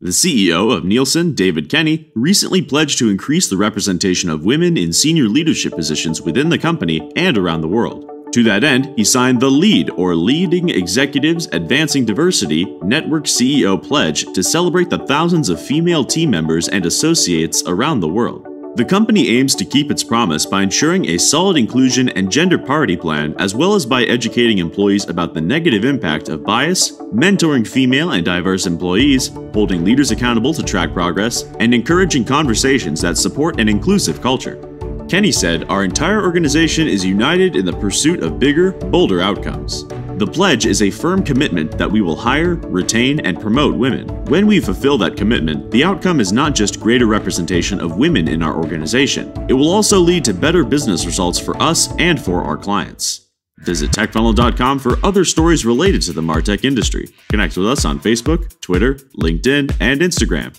The CEO of Nielsen, David Kenny, recently pledged to increase the representation of women in senior leadership positions within the company and around the world. To that end, he signed the LEAD, or Leading Executives Advancing Diversity, Network CEO Pledge to celebrate the thousands of female team members and associates around the world. The company aims to keep its promise by ensuring a solid inclusion and gender parity plan, as well as by educating employees about the negative impact of bias, mentoring female and diverse employees, holding leaders accountable to track progress, and encouraging conversations that support an inclusive culture. Kenny said, Our entire organization is united in the pursuit of bigger, bolder outcomes. The pledge is a firm commitment that we will hire, retain, and promote women. When we fulfill that commitment, the outcome is not just greater representation of women in our organization, it will also lead to better business results for us and for our clients. Visit TechFunnel.com for other stories related to the MarTech industry. Connect with us on Facebook, Twitter, LinkedIn, and Instagram.